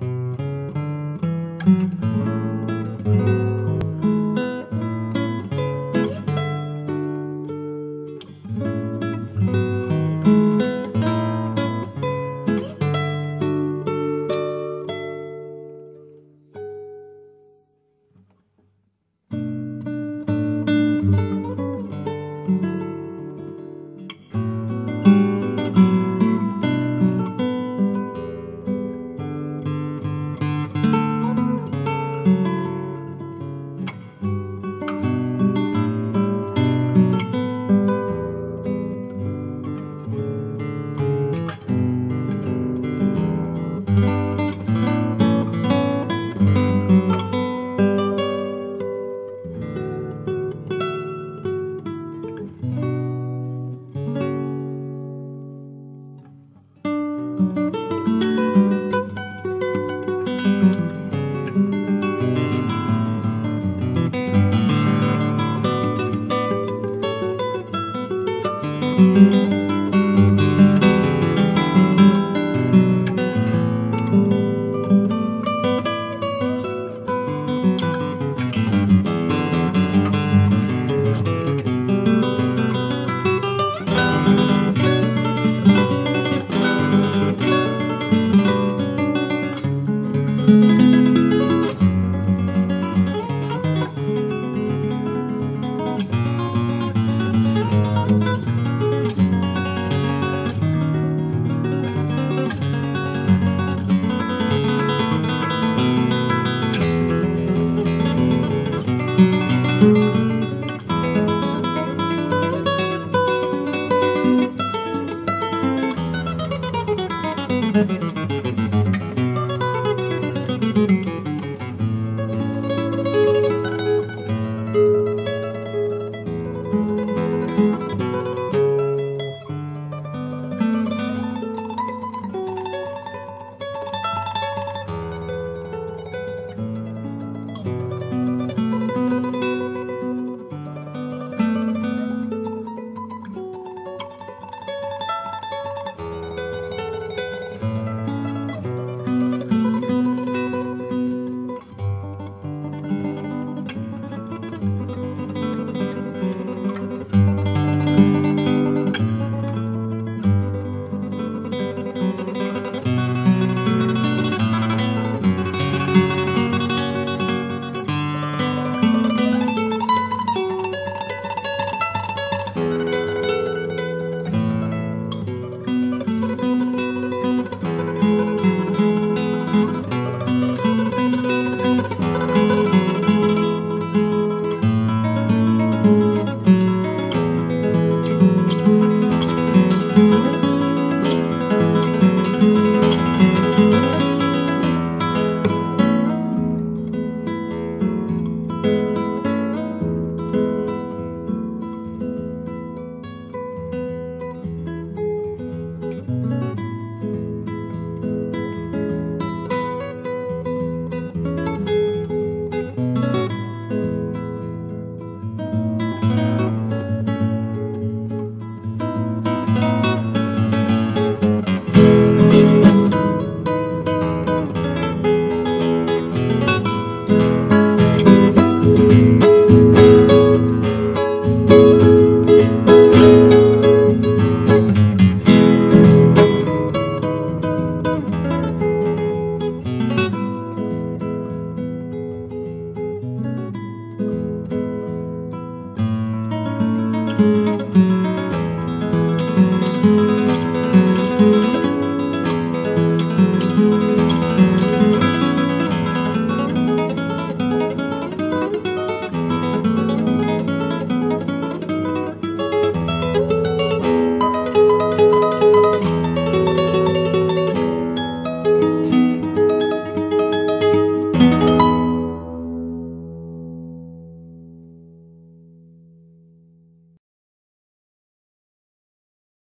you Música